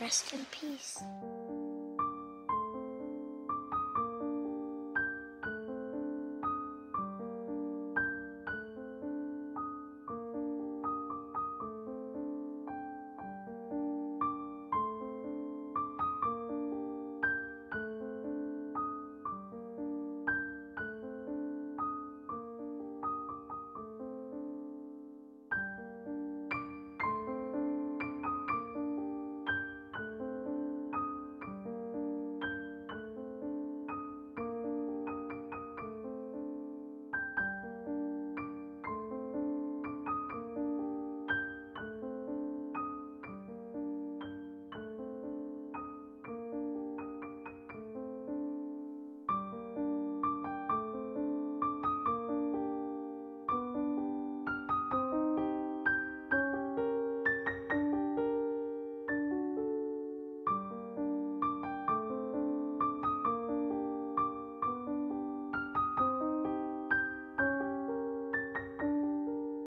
Rest in peace.